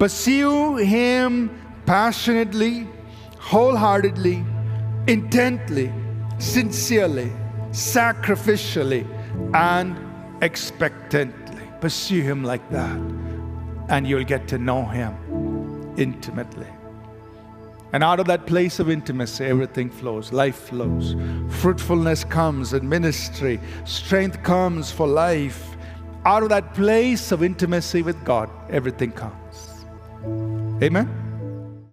Pursue Him passionately, wholeheartedly, intently, sincerely, sacrificially, and expectantly. Pursue Him like that, and you'll get to know Him intimately. And out of that place of intimacy, everything flows, life flows. Fruitfulness comes in ministry, strength comes for life. Out of that place of intimacy with God, everything comes. Amen.